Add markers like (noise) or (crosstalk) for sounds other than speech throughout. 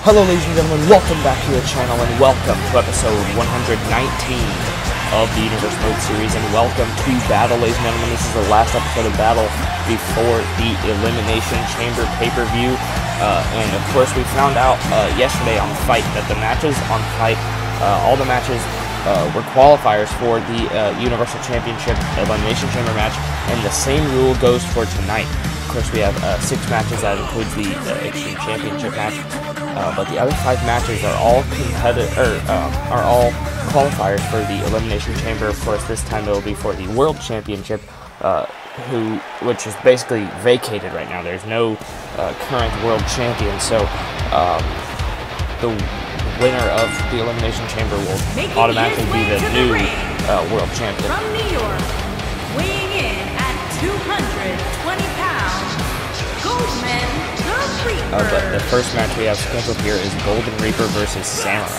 Hello ladies and gentlemen, welcome back to the channel and welcome to episode 119 of the Universe Mode series and welcome to Battle ladies and gentlemen. This is the last episode of Battle before the Elimination Chamber pay-per-view uh, and of course we found out uh, yesterday on Fight that the matches on Fight, uh, all the matches uh, were qualifiers for the uh, Universal Championship Elimination Chamber match and the same rule goes for tonight. Of course, we have uh, six matches that includes the uh, Extreme Championship match, uh, but the other five matches are all competitive, or um, are all qualifiers for the Elimination Chamber. Of course, this time it will be for the World Championship, uh, who which is basically vacated right now. There's no current World Champion, so um, the winner of the Elimination Chamber will Making automatically be the new uh, World Champion. From New York, weighing in at 220 pounds, Goldman the Reaper. Uh, but the first match we have scheduled here is Golden Reaper versus Samurai.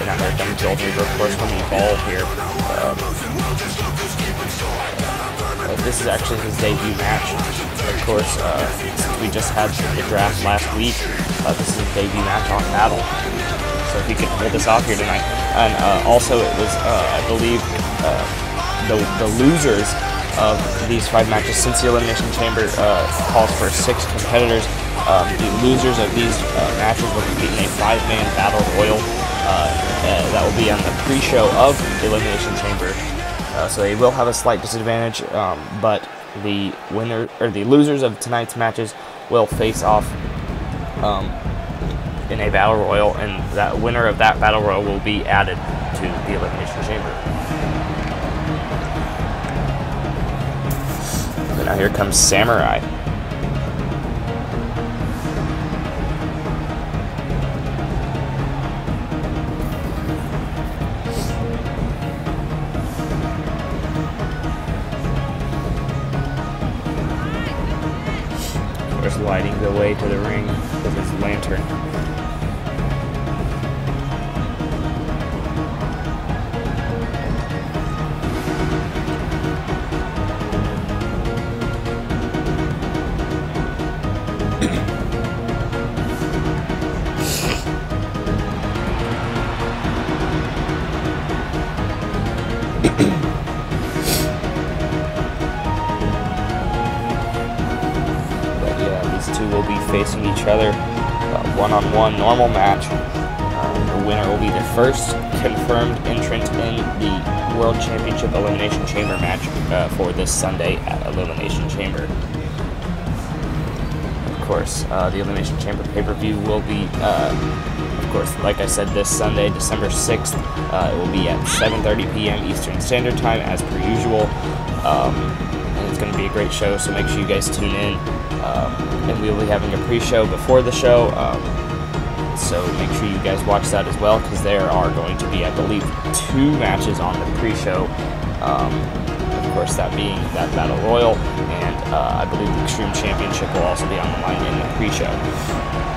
And now here comes Golden Reaper, of course, from Evolve here. Um, uh, this is actually his debut match. Of course, uh, we just had the draft last week, uh, this is his debut match on Battle. If he can pull this off here tonight. And uh, also, it was, uh, I believe, uh, the, the losers of these five matches, since the Elimination Chamber uh, calls for six competitors, um, the losers of these matches will compete in a five-man battle royal that will be on the pre-show of Elimination Chamber. So they will have a slight disadvantage, um, but the winner or the losers of tonight's matches will face off um, in a battle royal, and that winner of that battle royal will be added to the elimination chamber. Now here comes Samurai. Lighting the way to the ring with his lantern. One on normal match. Uh, the winner will be the first confirmed entrant in the World Championship Elimination Chamber match uh, for this Sunday at Elimination Chamber. Of course, uh, the Elimination Chamber pay per view will be, uh, of course, like I said, this Sunday, December 6th. Uh, it will be at 7:30 p.m. Eastern Standard Time, as per usual. Um, and it's going to be a great show, so make sure you guys tune in. Um, and we will be having a pre-show before the show, um, so make sure you guys watch that as well, because there are going to be, I believe, two matches on the pre-show. Um, of course, that being that Battle Royal, and uh, I believe the Extreme Championship will also be on the line in the pre-show.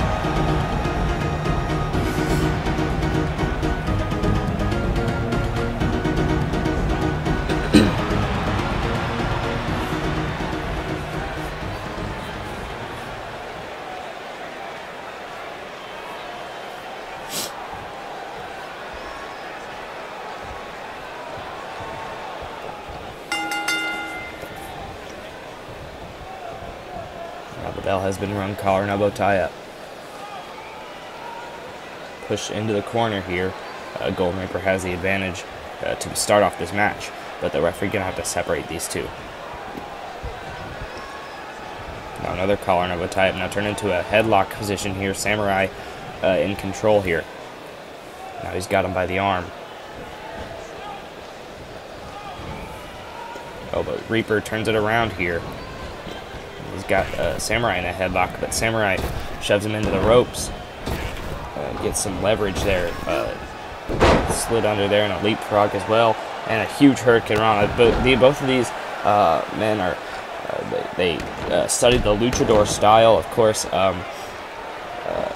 Bell has been run collar and elbow tie up. Push into the corner here. Uh, Golden Reaper has the advantage uh, to start off this match, but the referee gonna have to separate these two. Now another collar and elbow tie up. Now turn into a headlock position here. Samurai uh, in control here. Now he's got him by the arm. Oh, but Reaper turns it around here. He's got uh, Samurai in a headlock, but Samurai shoves him into the ropes. Uh, gets some leverage there. Uh, slid under there and a leapfrog as well, and a huge Hurricanrana. Both, the, both of these uh, men are uh, they, they uh, studied the luchador style, of course, um, uh,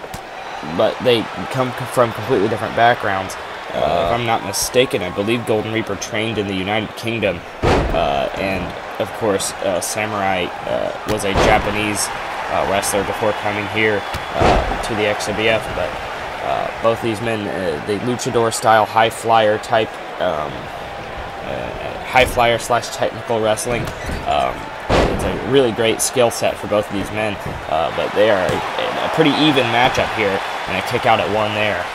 but they come from completely different backgrounds. Uh, if I'm not mistaken, I believe Golden Reaper trained in the United Kingdom, uh, and of course, uh, Samurai uh, was a Japanese uh, wrestler before coming here uh, to the XWF, but uh, both these men, uh, the luchador style high flyer type, um, high flyer slash technical wrestling. Um, it's a really great skill set for both of these men, but they are a, a pretty even matchup here, and a kick out at one there.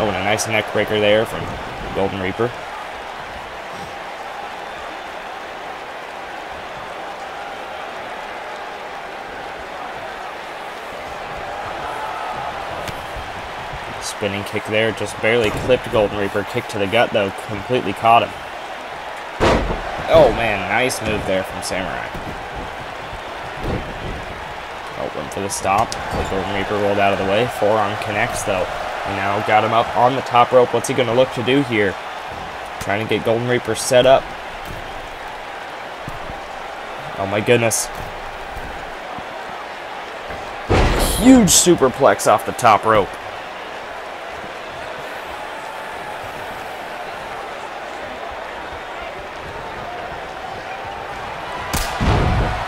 Oh, and a nice neck breaker there from Golden Reaper. Spinning kick there, just barely clipped Golden Reaper. Kick to the gut, though, completely caught him. Oh, man, nice move there from Samurai. Went for the stop. Golden Reaper rolled out of the way. Forearm connects, though. And now got him up on the top rope. What's he going to look to do here? Trying to get Golden Reaper set up. Oh, my goodness. Huge superplex off the top rope.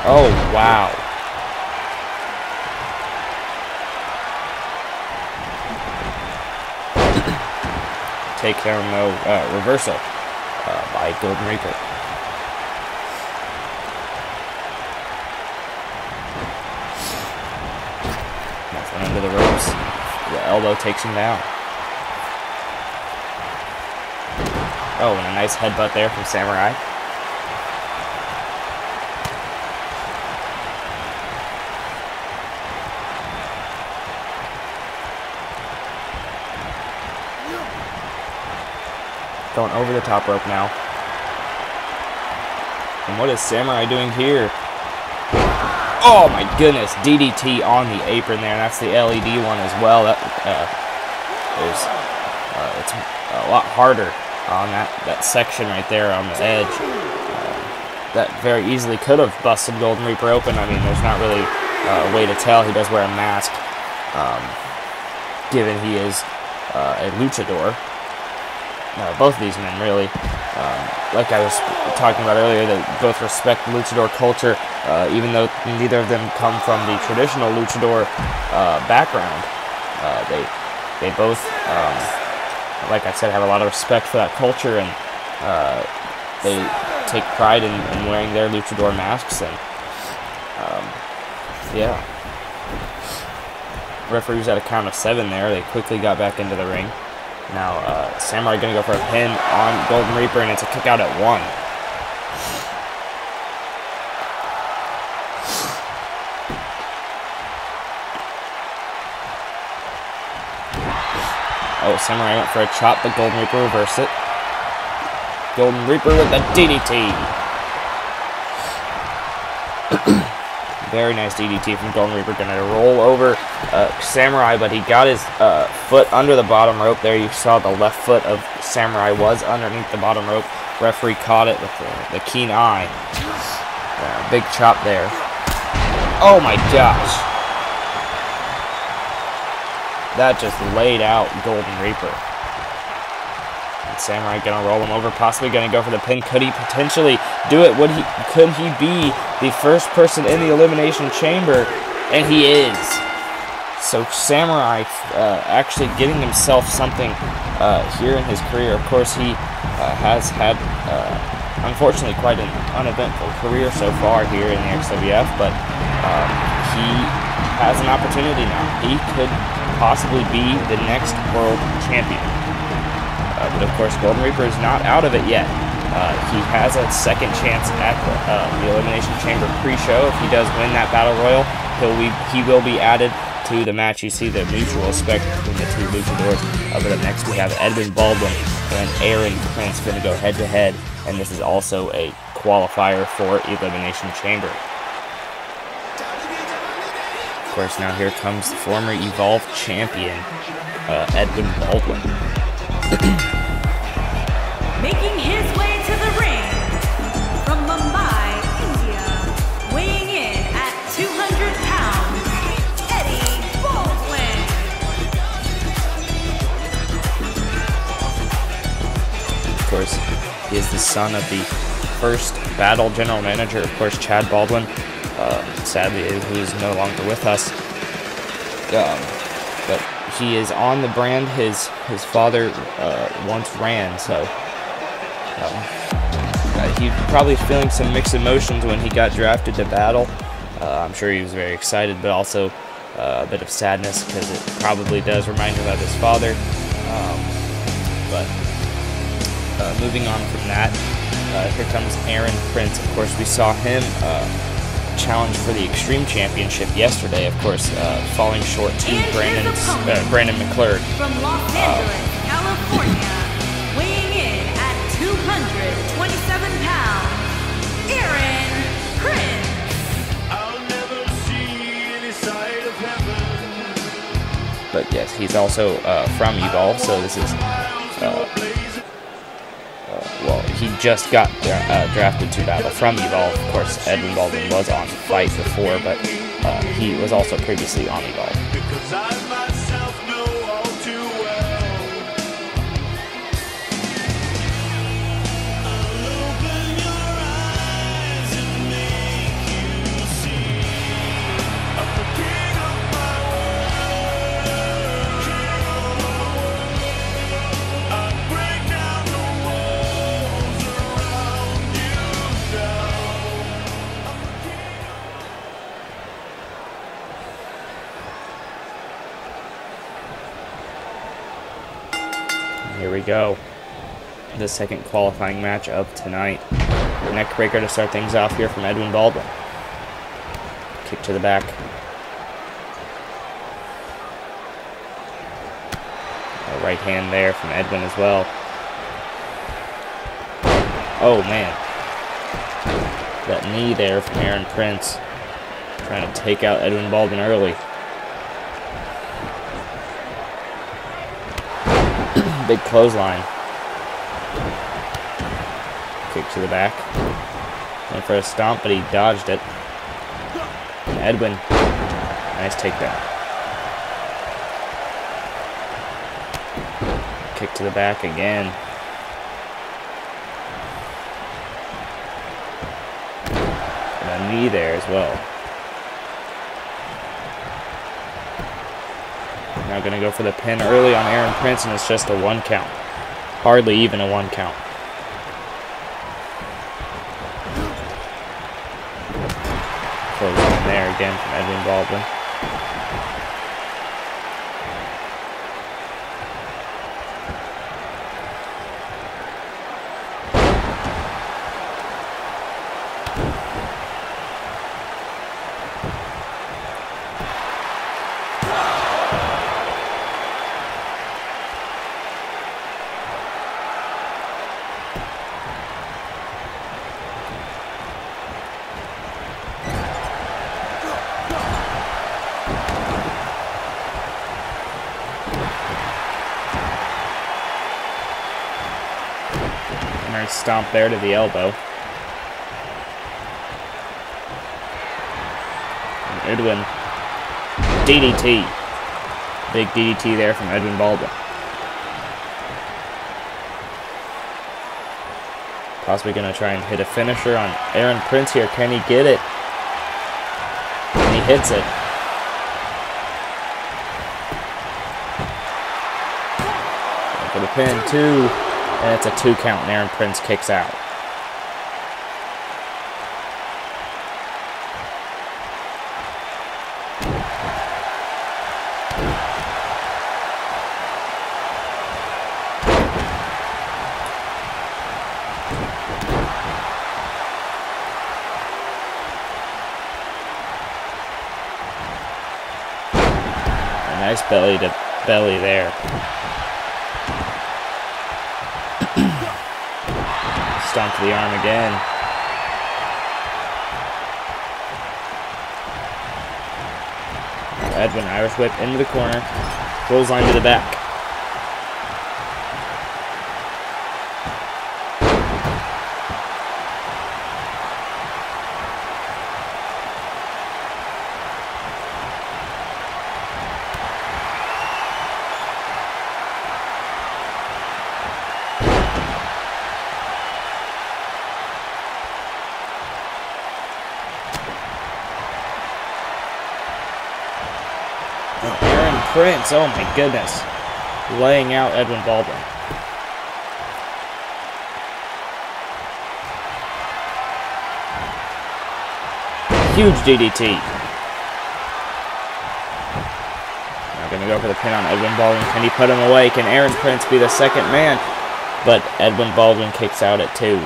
Oh, wow. Takedown, no, uh, reversal uh, by Golden Reaper. Nothing under the ropes. The elbow takes him down. Oh, and a nice headbutt there from Samurai. Going over the top rope now. And what is Samurai doing here? Oh my goodness, DDT on the apron there. That's the LED one as well. That uh, there's uh, it's a lot harder on that that section right there on the edge. Uh, that very easily could have busted Golden Reaper open. I mean, there's not really uh, a way to tell. He does wear a mask, um, given he is uh, a luchador uh, both of these men really, um, like I was talking about earlier, they both respect luchador culture, uh, even though neither of them come from the traditional luchador uh, background. Uh, they they both, um, like I said, have a lot of respect for that culture, and uh, they take pride in, in, wearing their luchador masks. And um, yeah, referees at a count of seven there. They quickly got back into the ring. Now, uh, Samurai going to go for a pin on Golden Reaper, and it's a kick out at one. Oh, Samurai went for a chop, but Golden Reaper reversed it. Golden Reaper with a DDT. (clears throat) Very nice DDT from Golden Reaper. Going to roll over uh, Samurai, but he got his uh, foot under the bottom rope there. You saw the left foot of Samurai was underneath the bottom rope. Referee caught it with the, the keen eye. Big chop there. Oh my gosh. That just laid out Golden Reaper. Samurai gonna roll him over, possibly gonna go for the pin. Could he potentially do it? Would he? Could he be the first person in the elimination chamber? And he is. So Samurai uh, actually getting himself something uh, here in his career. Of course, he uh, has had, uh, unfortunately, quite an uneventful career so far here in the XWF, but um, he has an opportunity now. He could possibly be the next world champion. Uh, but of course, Golden Reaper is not out of it yet. Uh, he has a second chance at the, uh, the Elimination Chamber pre-show. If he does win that Battle Royal, he'll be, he will be added to the match. You see the mutual respect between the two luchadors. Over the next, we have Edwin Baldwin and Aaron Prince going to go head-to-head, -head, and this is also a qualifier for Elimination Chamber. Of course, now here comes the former Evolve champion, uh, Edwin Baldwin. (clears throat) Making his way to the ring from Mumbai, India, weighing in at 200 pounds, Eddie Baldwin. Of course, he is the son of the first battle general manager, of course, Chad Baldwin, uh, sadly, who's no longer with us. Um, but he is on the brand his his father uh, once ran, so uh, he probably feeling some mixed emotions when he got drafted to battle. Uh, I'm sure he was very excited, but also uh, a bit of sadness because it probably does remind him of his father. Um, but uh, moving on from that, uh, here comes Aaron Prince. Of course, we saw him uh, challenge for the Extreme Championship yesterday. Of course, uh, falling short to And his Brandon's, opponent. uh, Brandon McClurg. From Los Angeles, California, weighing in at 227 pounds, Aaron Prince. I'll never see any side of heaven. But yes, he's also uh, from Evolve, so this is uh, well, he just got uh, drafted to battle from Evolve. Of course, Edwin Baldwin was on Fight before, but uh, he was also previously on Evolve. Second qualifying match of tonight. Neckbreaker to start things off here from Edwin Baldwin. Kick to the back. A right hand there from Edwin as well. Oh man. That knee there from Aaron Prince. Trying to take out Edwin Baldwin early. (clears throat) Big clothesline. Kick to the back. Went for a stomp, but he dodged it. Edwin, nice takedown. Kick to the back again. And a knee there as well. Now going to go for the pin early on Aaron Prince, and it's just a one count. Hardly even a one count. Again from Edwin Baldwin. Nice stomp there to the elbow. And Edwin. DDT. Big DDT there from Edwin Baldwin. Possibly going to try and hit a finisher on Aaron Prince here. Can he get it? And he hits it. For the pin, two. And it's a two count, and Aaron Prince kicks out. Nice belly to belly there. Stomp to the arm again. Edwin Irish whip into the corner. Clothesline to the back. Oh my goodness, laying out Edwin Baldwin. Huge DDT. Now gonna go for the pin on Edwin Baldwin. Can he put him away? Can Aaron Prince be the second man? But Edwin Baldwin kicks out at two.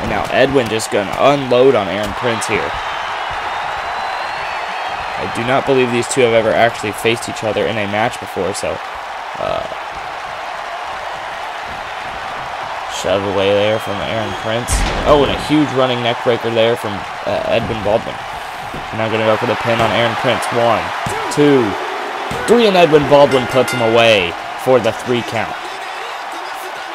And now Edwin just gonna unload on Aaron Prince here. I do not believe these two have ever actually faced each other in a match before, so uh, shove away there from Aaron Prince. Oh, and a huge running neck breaker there from uh, Edwin Baldwin. Now gonna go for the pin on Aaron Prince. One, two, three, and Edwin Baldwin puts him away for the three count.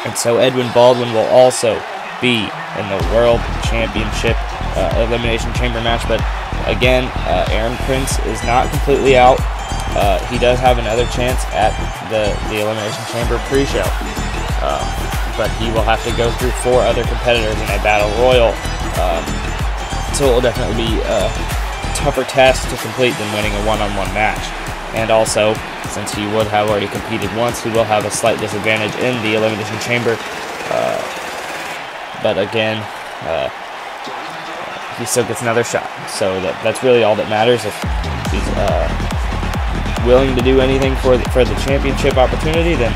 And so Edwin Baldwin will also be in the World Championship uh, Elimination Chamber match. But again, uh, Aaron Prince is not completely out. Uh, he does have another chance at the, the Elimination Chamber pre-show. Um, but he will have to go through four other competitors in a battle royal. Um, so it will definitely be a tougher task to complete than winning a one-on-one match. And also, since he would have already competed once, he will have a slight disadvantage in the Elimination Chamber. Uh, but again, uh, he still gets another shot. So that, that's really all that matters. If he's uh, willing to do anything for the, for the championship opportunity, then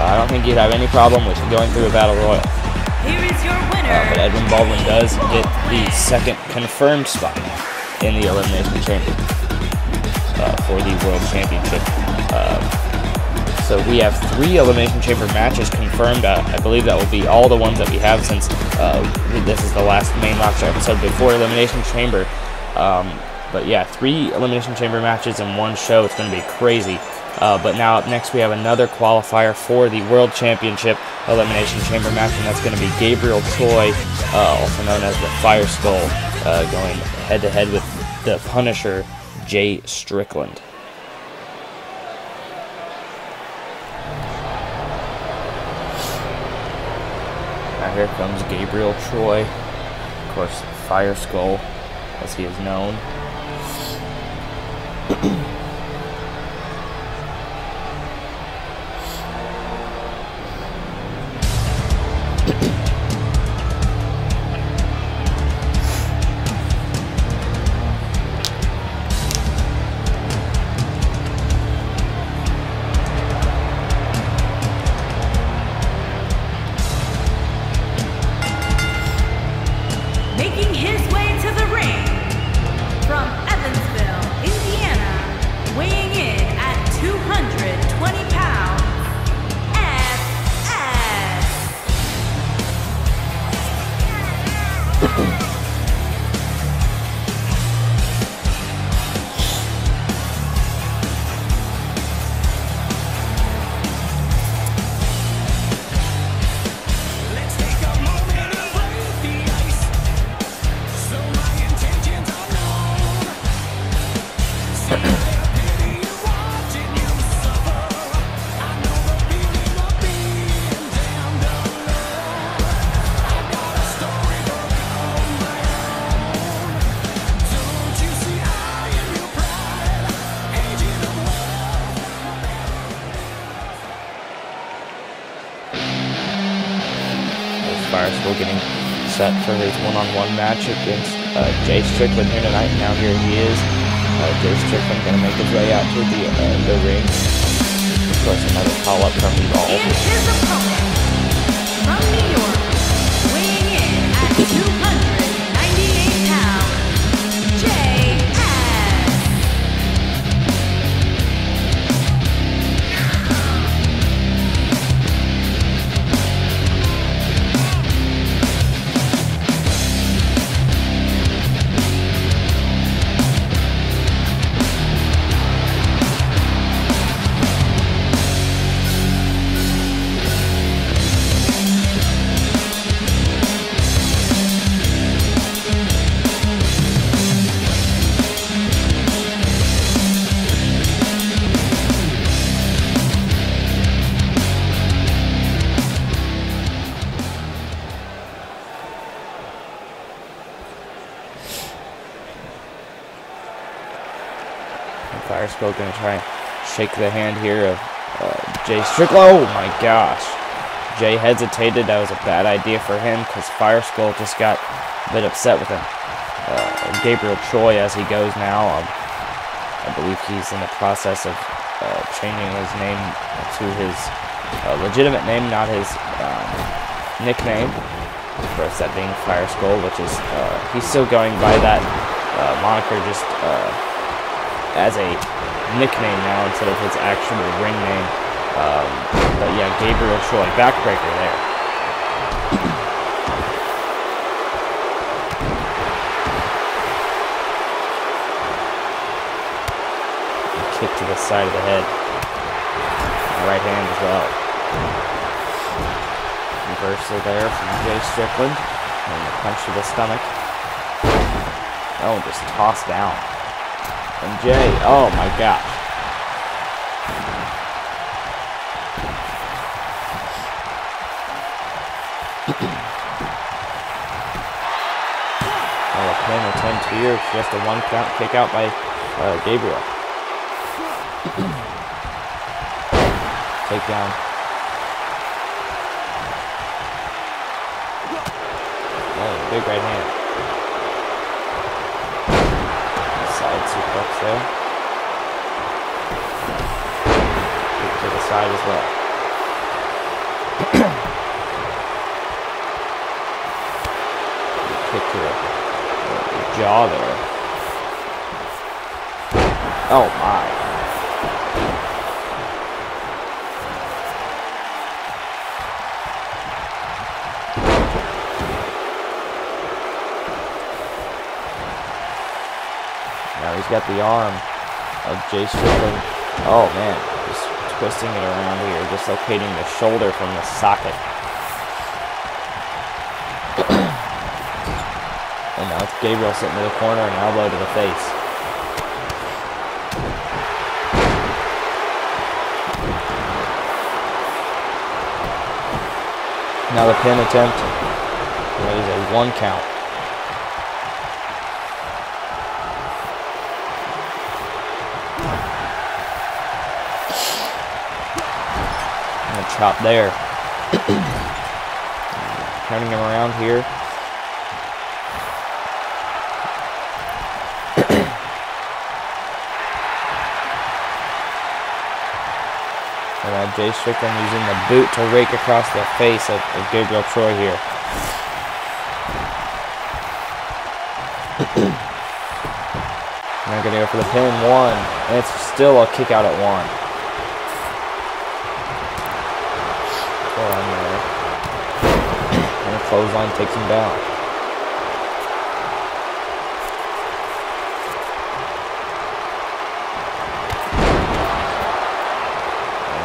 uh, I don't think he'd have any problem with going through a battle royal. Here is your winner. Uh, but Edwin Baldwin does get the second confirmed spot in the Elimination Chamber uh, for the World Championship. So we have three Elimination Chamber matches confirmed. Uh, I believe that will be all the ones that we have since uh, this is the last main roster episode before Elimination Chamber. Um, but yeah, three Elimination Chamber matches in one show. It's going to be crazy. Uh, but now up next we have another qualifier for the World Championship Elimination Chamber match, and that's going to be Gabriel Troy, uh, also known as the Fire Skull, uh, going head to head with the Punisher, Jay Strickland. Here comes Gabriel Troy, of course, Fire Skull, as he is known. Set for his one-on-one match against uh, Jay Strickland here tonight. Now here he is. Uh, Jay Strickland going to make his way out to the uh, the ring. Of course, another call-up from And his opponent from New York, weighing in at 298 shake the hand here of uh, Jay Strickland. Oh my gosh. Jay hesitated. That was a bad idea for him because Fire Skull just got a bit upset with him. Uh, Gabriel Troy as he goes now. Um, I believe he's in the process of uh, changing his name to his uh, legitimate name, not his um, nickname. First, that being Fire Skull, which is uh, he's still going by that uh, moniker just as a nickname now instead of his actual ring name. Um, but yeah, Gabriel Troy, backbreaker there. kick to the side of the head. Right hand as well. Reversal there from Jay Strickland. And the punch to the stomach. Oh, just tossed down. And Jay, oh my gosh. (clears throat) Oh, a pin attempt here. Just a one count kick out by uh, Gabriel. (clears throat) Take down. Oh, big right hand. There. Kick to the side as well. Kick to the, the jaw there. Oh my. Now he's got the arm of Jay Strickland. Oh man, just twisting it around here, dislocating the shoulder from the socket. (clears throat) and now it's Gabriel sitting in the corner, and elbow to the face. Now the pin attempt. That is a one count. There. Turning him around here. And now Jay Strickland using the boot to rake across the face of, of Gabriel Troy here. Now gonna go for the pin one, and it's still a kick out at one. Forearm there. And a clothesline takes him down.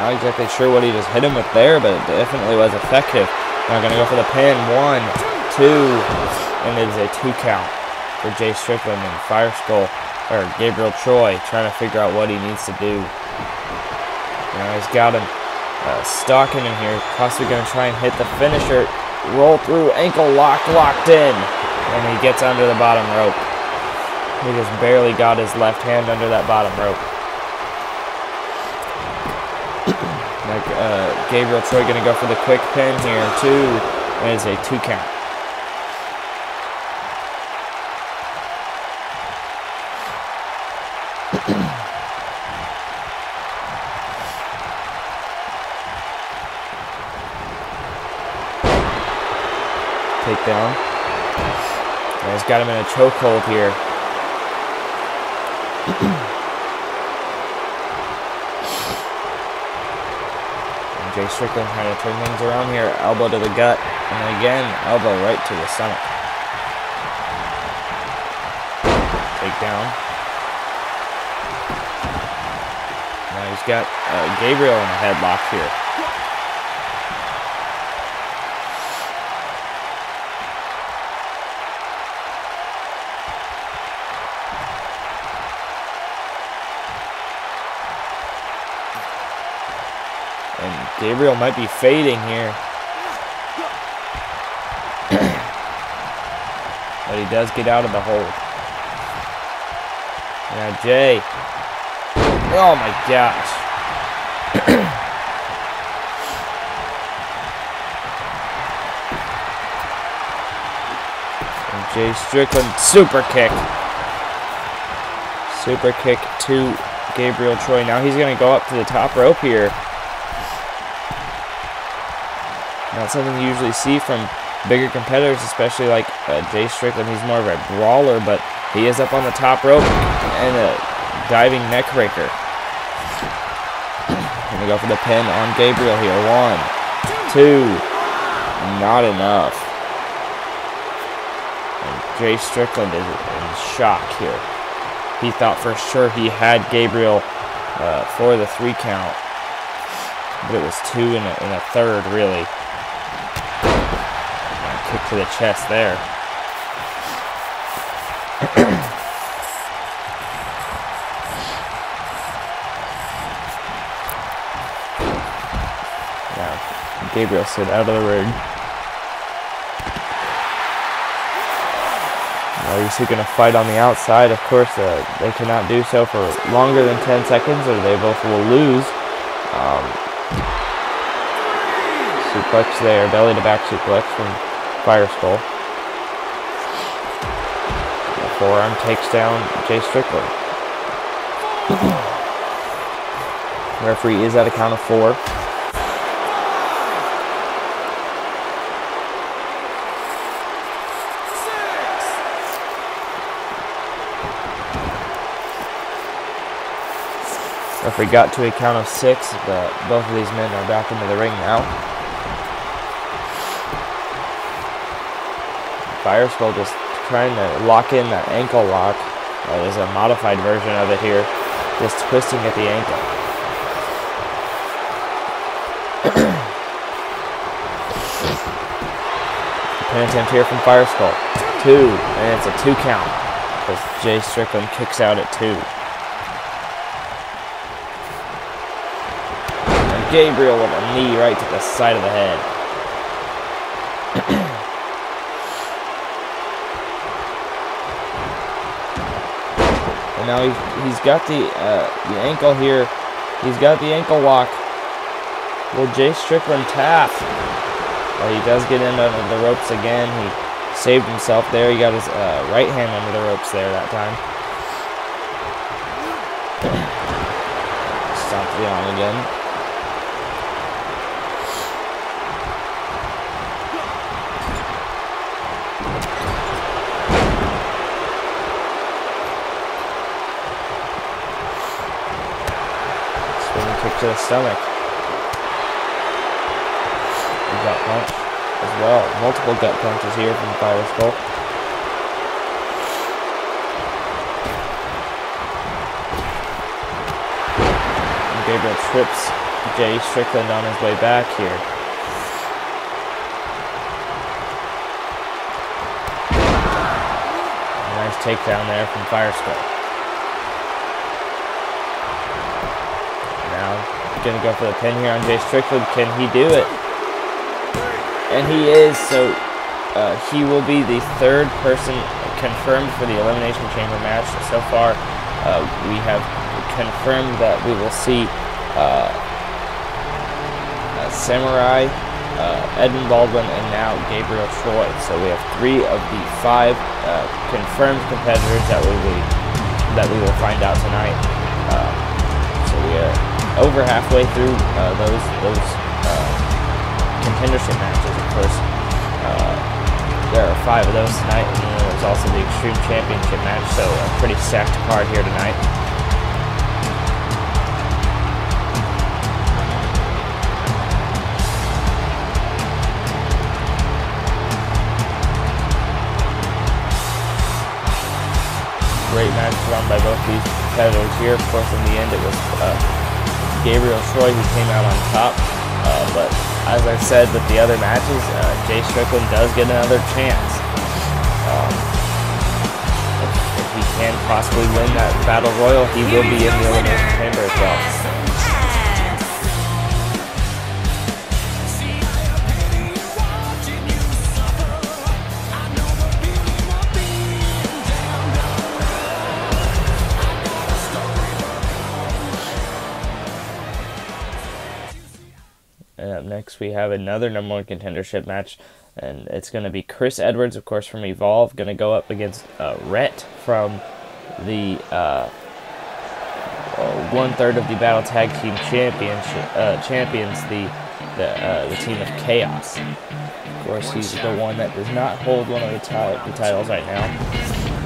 Not exactly sure what he just hit him with there, but it definitely was effective. Now gonna go for the pin. One, two, and it is a two count for Jay Strickland and Fire Skull or Gabriel Troy trying to figure out what he needs to do. Know, he's got him uh, stalking him here. Possibly gonna try and hit the finisher. Roll through, ankle lock, locked in, and he gets under the bottom rope. He just barely got his left hand under that bottom rope. Like, uh, Gabriel Troy gonna go for the quick pin here too. And it's a two count. Takedown. And he's got him in a chokehold here. (clears throat) And Jay Strickland trying to turn things around here. Elbow to the gut. And again, elbow right to the stomach. Take down. Now he's got uh, Gabriel in a headlock here. And Gabriel might be fading here. (clears throat) but he does get out of the hold. Now Jay Oh my gosh. (clears throat) Jay Strickland, super kick. Super kick to Gabriel Troy. Now he's going to go up to the top rope here. Not something you usually see from bigger competitors, especially like uh, Jay Strickland. He's more of a brawler, but he is up on the top rope and a diving neck breaker. (clears throat) Gonna go for the pin on Gabriel here. One, two, not enough. And Jay Strickland is in shock here. He thought for sure he had Gabriel uh, for the three count, but it was two and a, and a third, really. Kick to the chest there. (coughs) Now, Gabriel slid out of the ring. Now he's going to fight on the outside. Of course, uh, they cannot do so for longer than 10 seconds or they both will lose. Um, suplex there, belly to back suplex from Fire Skull. Forearm takes down Jay Strickland. (clears throat) Referee is at a count of four. Referee got to a count of six, but both of these men are back into the ring now. Fire Skull just trying to lock in that ankle lock. Uh, there's a modified version of it here, just twisting at the ankle. (coughs) Pin attempt here from Fire Skull. Two, and it's a two count. Because Jay Strickland kicks out at two. And Gabriel with a knee right to the side of the head. (coughs) now he's, he's got the uh, the ankle here. He's got the ankle lock. Will Jay Strickland tap? Well, he does get in under the ropes again. He saved himself there. He got his uh, right hand under the ropes there that time. (coughs) Stop the arm again. Swinging kick to the stomach. Gut punch as well. Multiple gut punches here from Fire Skull. And Gabriel trips Jay Strickland on his way back here. Nice takedown there from Fire Skull. Now, gonna go for the pin here on Jay Strickland. Can he do it? And he is, so uh, he will be the third person confirmed for the Elimination Chamber match. So far, uh, we have confirmed that we will see uh, uh, Samurai, uh, Edwin Baldwin, and now Gabriel Troy. So we have three of the five uh, confirmed competitors that we that we will find out tonight. Over halfway through uh, those those uh, contendership matches. Of course, uh, there are five of those tonight, and then there's also the Extreme Championship match. So a pretty stacked card here tonight. Great match run by both these competitors here. Of course, in the end, it was uh, Gabriel Troy who came out on top. Uh, but as I said with the other matches, uh, Jay Strickland does get another chance. Um, if, if he can possibly win that battle royal, he will be in the elimination chamber as well. We have another number one contendership match, and it's going to be Chris Edwards, of course, from Evolve, going to go up against uh, Rhett from the uh, uh, one third of the Battle Tag Team Championship uh, champions, the the uh, the team of Chaos. Of course, he's the one that does not hold one of the, the titles right now.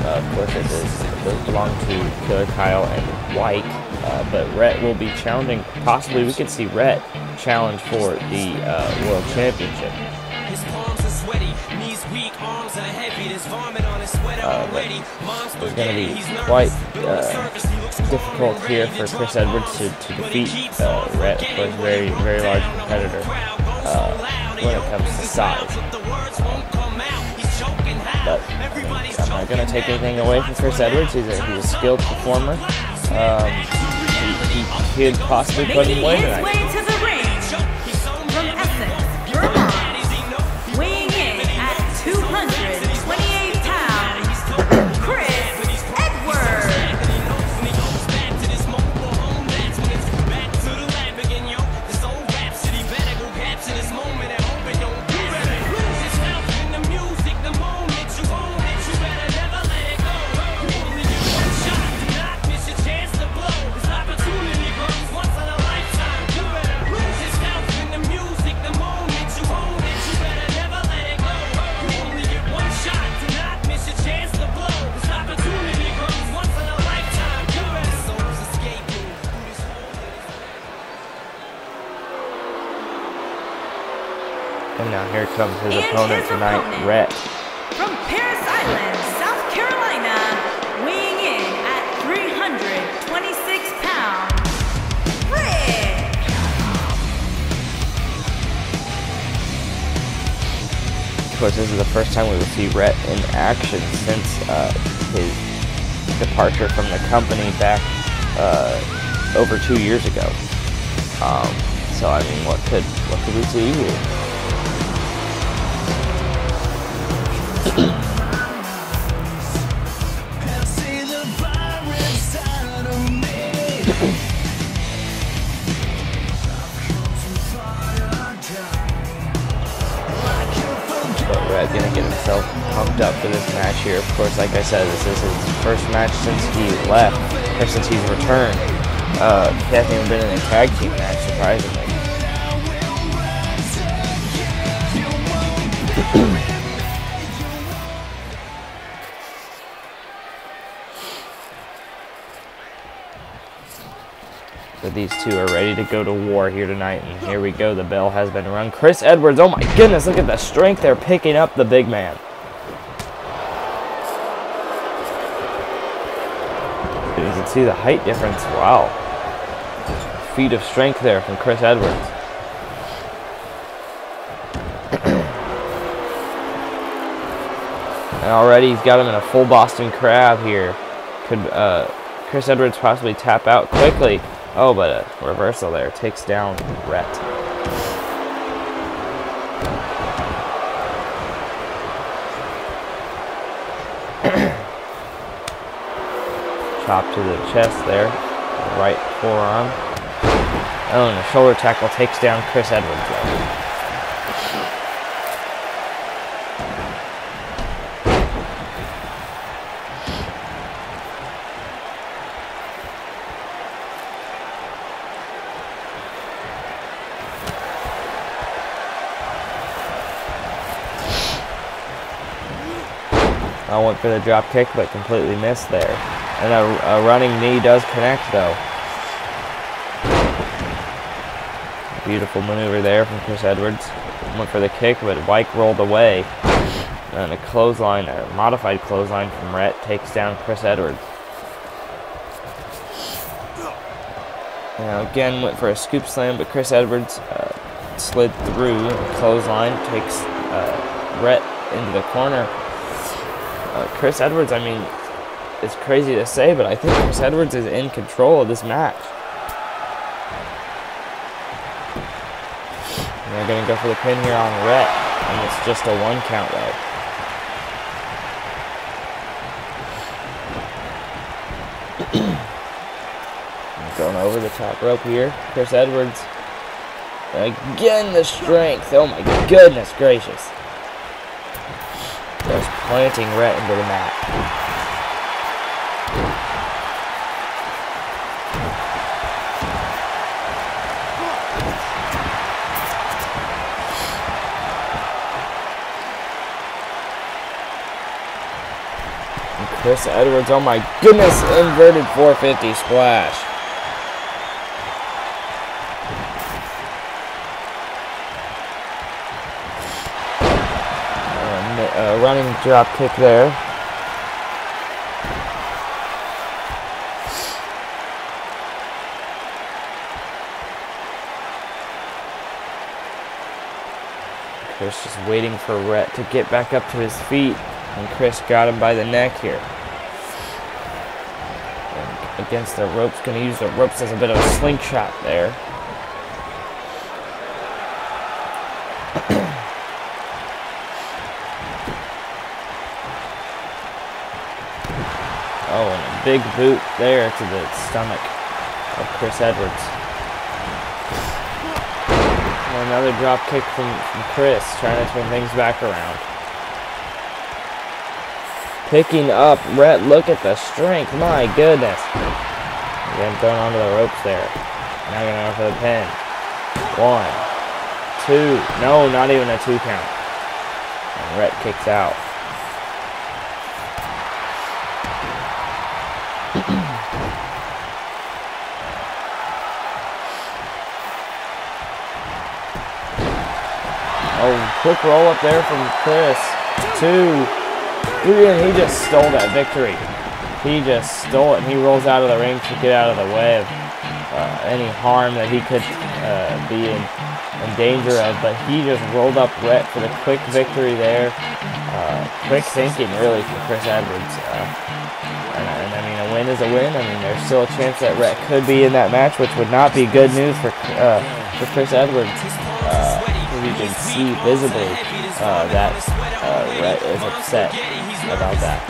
Uh, of course, it does, it belong to Killer Kyle and Wyke, uh, but Rhett will be challenging. Possibly, we could see Rhett challenge for the uh, World Championship. His palms are sweaty, knees weak, arms are heavy. There's vomit on his sweater already. Mom's It's going to be quite but on the uh, surface he looks difficult here for Chris Edwards to, to defeat uh, Rhett, course, very very large competitor crowd goes so uh, when it comes to size. but the words won't come out. He's choking how? But Everybody's I'm not going to take anything away from Chris Edwards. He's a, he's a skilled performer. Um, he, he could possibly put him Making away tonight. And comes his And opponent his tonight, opponent. Rhett. From Parris Island, South Carolina, weighing in at 326 pounds, Rick. Of course, this is the first time we will see Rhett in action since uh, his departure from the company back uh, over two years ago. Um, so I mean, what could what could we see here? Up for this match here. Of course, like I said, this is his first match since he left, or since he's returned. Uh, he hasn't even been in a tag team match, surprisingly. (clears throat) So these two are ready to go to war here tonight, and here we go. The bell has been rung. Chris Edwards, oh my goodness, look at the strength they're picking up the big man. Can see the height difference. Wow. Feet of strength there from Chris Edwards. (clears throat) and already he's got him in a full Boston Crab here. Could uh, Chris Edwards possibly tap out quickly? Oh, but a reversal there takes down Rhett. To the chest there, right forearm. Oh, and a shoulder tackle takes down Chris Edwards. Though. For the drop kick, but completely missed there. And a, a running knee does connect, though. Beautiful maneuver there from Chris Edwards. Went for the kick, but White rolled away. And a clothesline, a modified clothesline from Rhett takes down Chris Edwards. Now again went for a scoop slam, but Chris Edwards uh, slid through. Clothesline takes uh, Rhett into the corner. Uh, Chris Edwards, I mean, it's crazy to say, but I think Chris Edwards is in control of this match. And they're going to go for the pin here on Rhett, and it's just a one count though. (clears throat) Going over the top rope here, Chris Edwards Again, the strength. Oh my goodness gracious. Planting Rhett into the mat. Chris Edwards, oh my goodness, inverted 450 splash. Uh, a running drop kick there. Chris just waiting for Rhett to get back up to his feet. And Chris got him by the neck here. And against the ropes, going to use the ropes as a bit of a slingshot there. Big boot there to the stomach of Chris Edwards. And another drop kick from, from Chris, trying to turn things back around picking up Rhett. Look at the strength. My goodness. Again, thrown onto the ropes there. Now going go for the pin. One, two. No, not even a two count. And Rhett kicks out. Quick roll up there from Chris. Two, three, and he just stole that victory. He just stole it, and he rolls out of the ring to get out of the way of uh, any harm that he could uh, be in, in danger of. But he just rolled up Rhett for the quick victory there. Uh, quick thinking, really, for Chris Edwards. Uh, and, and, I mean, a win is a win. I mean, there's still a chance that Rhett could be in that match, which would not be good news for uh, for Chris Edwards. You can see visibly uh, that uh, Rhett is upset about that.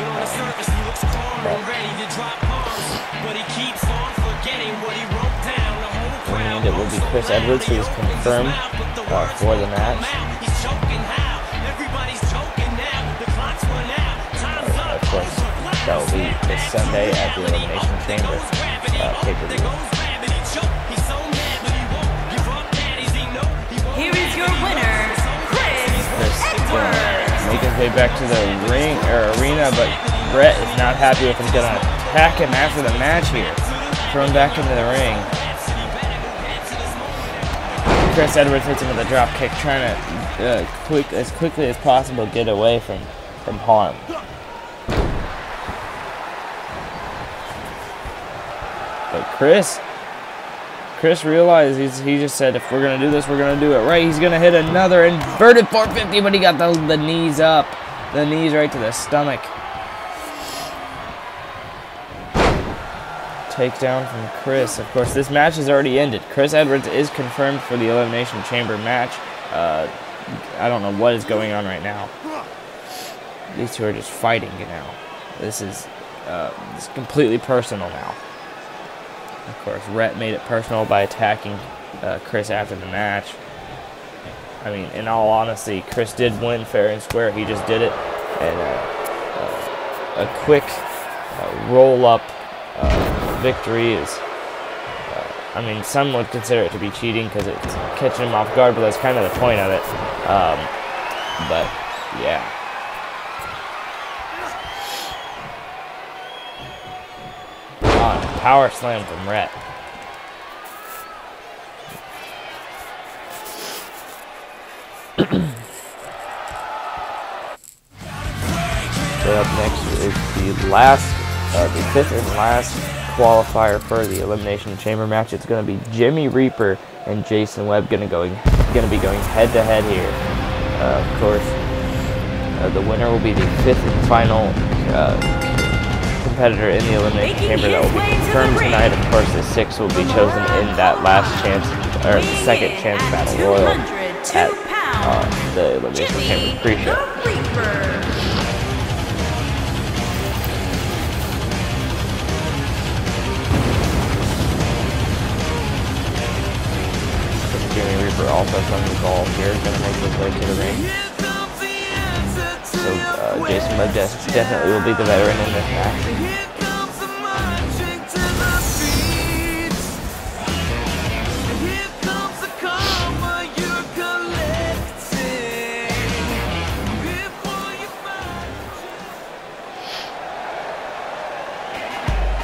and it will be Chris Edwards who is confirmed uh, for the match. Uh, of course, that will be this Sunday at the Elimination Chamber uh, pay-per-view. Your winner, Chris Edwards. Make his way back to the ring or arena, but Rhett is not happy with him. Gonna attack him after the match here. Throw him back into the ring. Chris Edwards hits him with a drop kick, trying to uh, quick as quickly as possible get away from from harm. But Chris, Chris realized he just said if we're gonna do this, we're gonna do it right. He's gonna hit another inverted 450, but he got the the knees up, the knees right to the stomach. Takedown from Chris. Of course, this match has already ended. Chris Edwards is confirmed for the Elimination Chamber match. Uh, I don't know what is going on right now. These two are just fighting now. This is uh, it's completely personal now. Of course, Rhett made it personal by attacking uh, Chris after the match. I mean, in all honesty, Chris did win fair and square. He just did it. And uh, uh, a quick uh, roll up uh, victory is, I mean, some would consider it to be cheating because it's catching him off guard, but that's kind of the point of it. Um, but, yeah. Power slam from Rhett. (clears throat) So up next is the last, uh, the fifth and last qualifier for the Elimination Chamber match. It's going to be Jimmy Reaper and Jason Webb going to going going to be going head to head here. Uh, of course, uh, the winner will be the fifth and final uh, competitor in the Elimination Chamber that will be his way the confirmed tonight. Of course, the six will be chosen in that last chance or the second chance battle royal at uh, the Elimination Jimmy Chamber pre-show. the Reaper. Jimmy Reaper there to the ring. Uh, Jason Webb def- definitely will be the veteran in this match.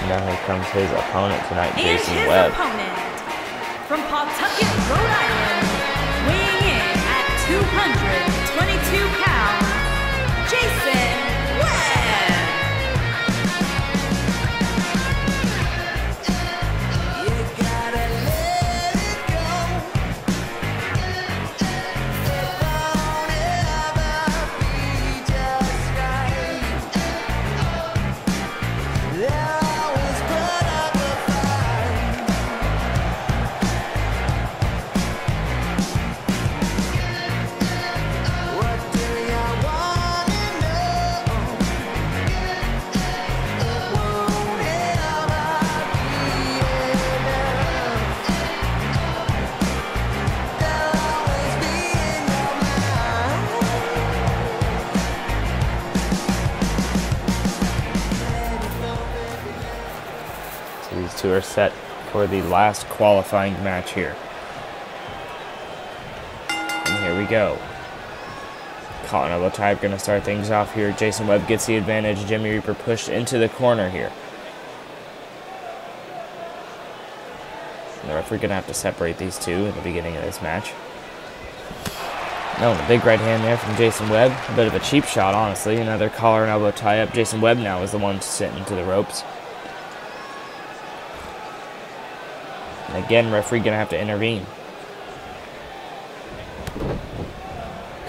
Now here comes his opponent tonight, Jason Webb. from Pawtucket, Rhode Island, weighing in at 222 pounds, Jason are set for the last qualifying match here. And here we go. Elbow type going to start things off here. Jason Webb gets the advantage. Jimmy Reaper pushed into the corner here. The referee going to have to separate these two at the beginning of this match. Oh, no, a big right hand there from Jason Webb. A bit of a cheap shot, honestly. Another collar and elbow tie up. Jason Webb now is the one sitting to the ropes. Again, referee gonna have to intervene.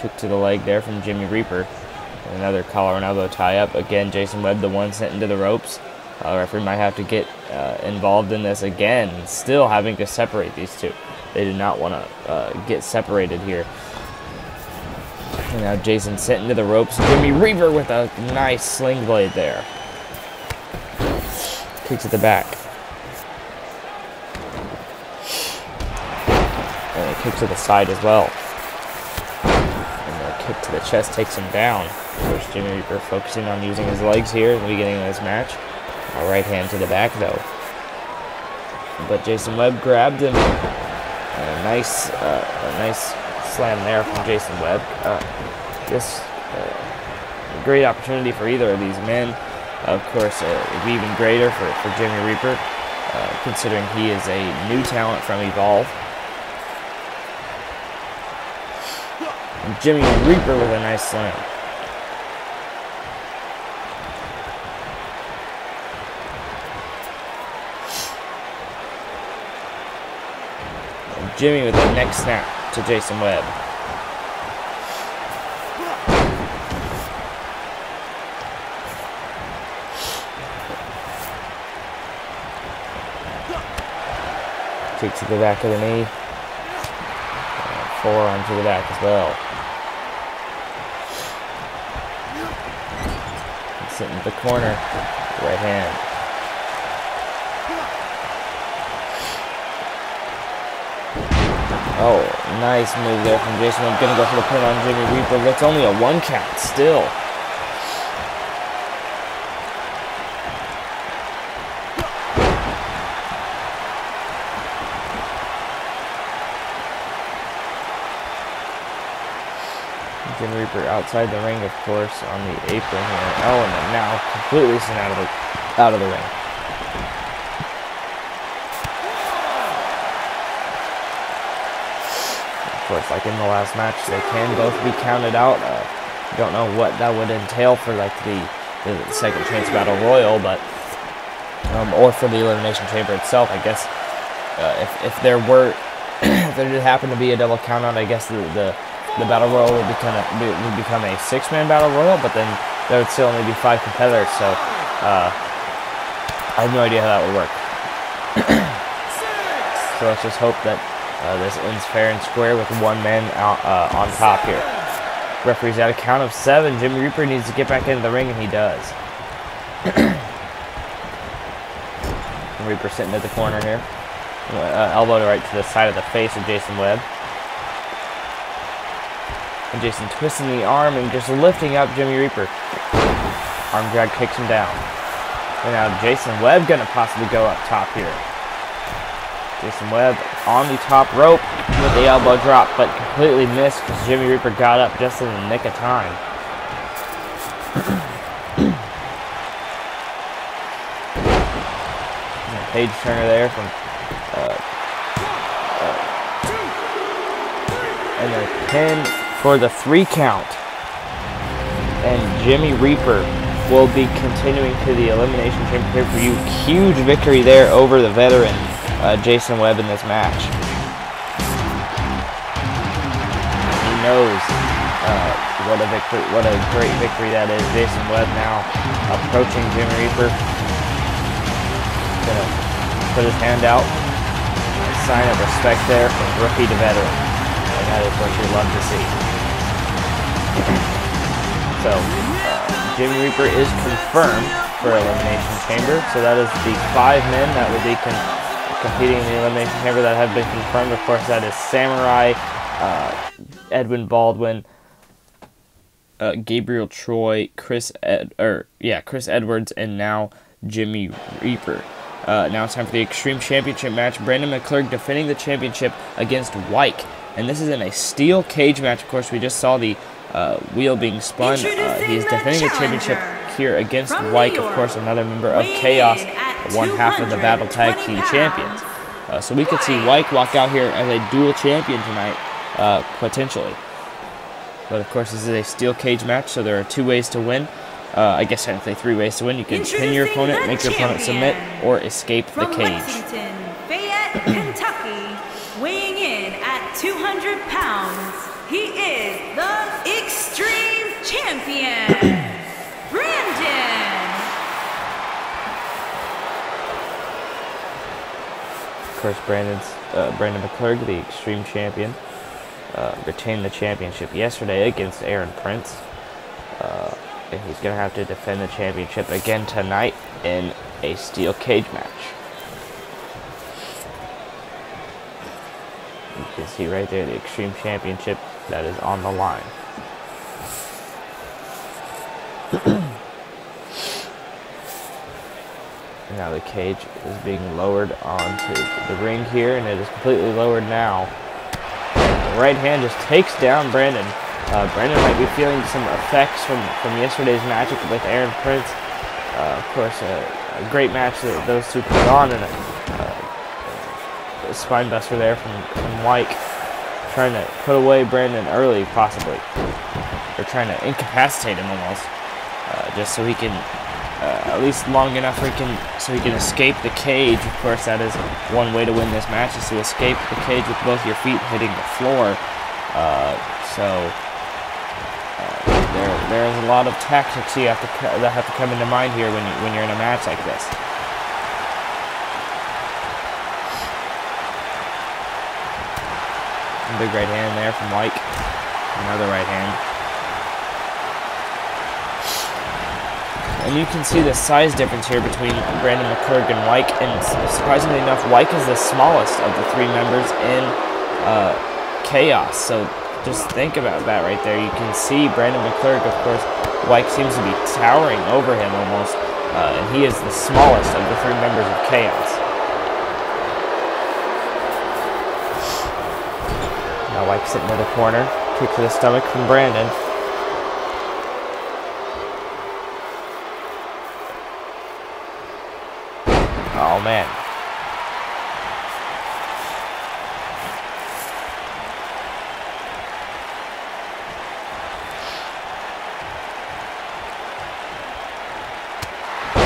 Kick to the leg there from Jimmy Reaper. Another collar and elbow tie up. Again, Jason Webb, the one sent into the ropes. Uh, referee might have to get uh, involved in this again, still having to separate these two. They do not want to uh, get separated here. And now Jason sent into the ropes. Jimmy Reaper with a nice sling blade there. Kicks at the back. And a kick to the side as well. And a kick to the chest takes him down. Course, Jimmy Reaper focusing on using his legs here at the beginning of this match. A right hand to the back though. But Jason Webb grabbed him. And a nice, uh, a nice slam there from Jason Webb. Uh, this uh, great opportunity for either of these men. Of course, uh, it'd be even greater for, for Jimmy Reaper, uh, considering he is a new talent from Evolve. Jimmy Reaper with a nice slam. Jimmy with a neck snap to Jason Webb. Kick to the back of the knee. And forearm to the back as well. And sitting in the corner, right hand. Oh, nice move there from Jason. I'm gonna go for the pin on Jimmy Reaper. That's only a one count still. Outside the ring, of course, on the apron here. Oh, and then now completely sent out of the out of the ring. Of course, like in the last match, they can both be counted out. Uh, don't know what that would entail for like the, the second chance battle royal, but um, or for the elimination chamber itself. I guess uh, if if there were (clears throat) if there did happen to be a double count out, I guess the the, the battle royal would become a, would become a six man battle royal, but then there would still only be five competitors. So uh, I have no idea how that would work. so let's just hope that uh, this ends fair and square with one man out, uh, on top here. Referee's at a count of seven. Jimmy Reaper needs to get back into the ring, and he does. (coughs) Reaper sitting at the corner here. Uh, elbow right to the side of the face of Jason Webb. And Jason twisting the arm and just lifting up Jimmy Reaper. Arm drag kicks him down. And now Jason Webb gonna possibly go up top here. Jason Webb on the top rope with the elbow drop, but completely missed because Jimmy Reaper got up just in the nick of time. (clears throat) Page Turner there from uh, uh, and a pin for the three count. And Jimmy Reaper will be continuing to the Elimination Chamber pay-per-view. Huge victory there over the veteran uh, Jason Webb in this match. He knows uh, what a victory, what a great victory that is. Jason Webb now approaching Jimmy Reaper. Gonna put his hand out. A sign of respect there from rookie to veteran. And that is what you love to see. So, uh, Jimmy Reaper is confirmed for Elimination Chamber. So that is the five men that will be competing in the Elimination Chamber that have been confirmed. Of course, that is Samurai, uh, Edwin Baldwin, uh, Gabriel Troy, Chris Ed- or yeah, Chris Edwards, and now Jimmy Reaper. Uh, now it's time for the Extreme Championship match. Brandon McClurg defending the championship against Wyke. And this is in a steel cage match. Of course, we just saw the uh, wheel being spun. Uh, he's defending the championship here against From Wyke, of course, another member of Chaos, one half of the Battle Tag Team champions. Uh, so we could see Wyke walk out here as a dual champion tonight, uh, potentially. But of course, this is a steel cage match, so there are two ways to win. Uh, I guess technically three ways to win. You can pin your opponent, make your opponent submit, or escape the cage. Lexington, Fayette, Kentucky, weighing in at 200 pounds, he is the Extreme Champion, (clears throat) Brandon. Of course, Brandon's uh, Brandon McClurg, the Extreme Champion, uh, retained the championship yesterday against Aaron Prince. Uh, and he's going to have to defend the championship again tonight in a steel cage match. You can see right there the Extreme Championship that is on the line. (clears throat) Now the cage is being lowered onto the ring here, and it is completely lowered now. The right hand just takes down Brandon. Uh, Brandon might be feeling some effects from, from yesterday's match with Aaron Prince. Uh, of course, a, a great match that those two put on, and a, uh, a spine buster there from, from Wyke, trying to put away Brandon early, possibly, or trying to incapacitate him almost, uh, just so he can uh, at least long enough he can so he can escape the cage. Of course, that is one way to win this match is to escape the cage with both your feet hitting the floor. Uh, so uh, there there's a lot of tactics you have to that have to come into mind here when you, when you're in a match like this. Big right hand there from Wyke. Another right hand. And you can see the size difference here between Brandon McClurg and Wyke. And surprisingly enough, Wyke is the smallest of the three members in uh, Chaos. So just think about that right there. You can see Brandon McClurg, of course, Wyke seems to be towering over him almost. Uh, and he is the smallest of the three members of Chaos. Now Wyke sitting in the corner. Kick to the stomach from Brandon. Oh man.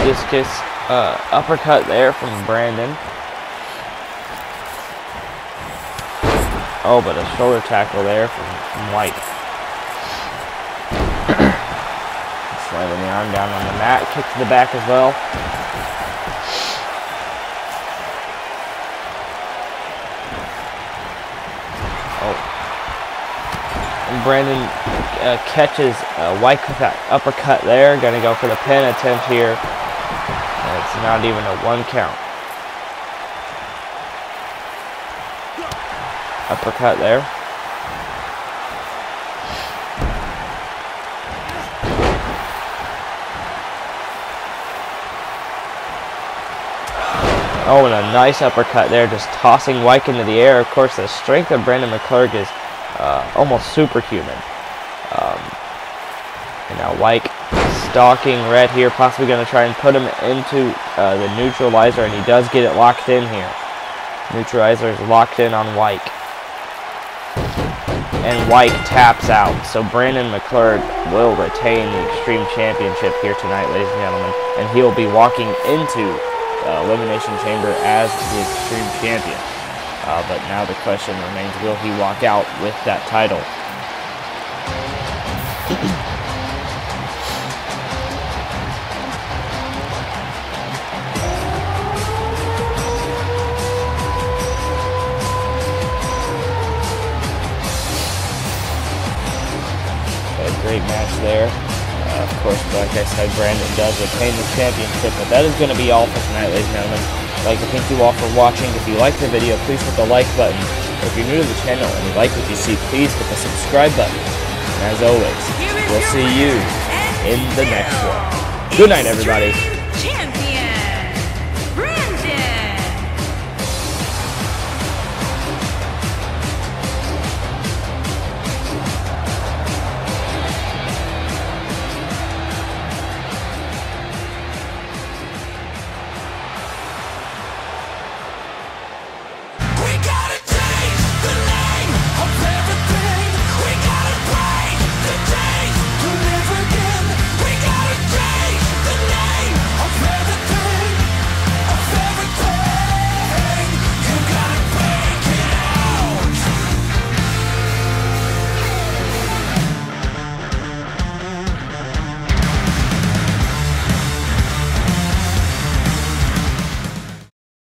Discus uh, uppercut there from Brandon. Oh, but a shoulder tackle there from, Wyke. Slamming the arm down on the mat. Kick to the back as well. Oh. And Brandon uh, catches uh, Wyke with that uppercut there. Gonna go for the pin attempt here. And it's not even a one count. uppercut there. Oh, and a nice uppercut there, just tossing Wyke into the air. Of course, the strength of Brandon McClurg is uh, almost superhuman. Um, and now Wyke stalking Red here, possibly going to try and put him into uh, the neutralizer, and he does get it locked in here. Neutralizer is locked in on Wyke. And Wyke taps out, so Brandon McClurg will retain the Extreme Championship here tonight, ladies and gentlemen, and he'll be walking into uh, Elimination Chamber as the Extreme Champion. Uh, but now the question remains, will he walk out with that title? Great match there. Uh, of course, like I said, Brandon does retain the championship, but that is going to be all for tonight, ladies and gentlemen. I'd like to thank you all for watching. If you liked the video, please hit the like button. If you're new to the channel and you like what you see, please hit the subscribe button. And as always, we'll see you in the next one. Good night, everybody.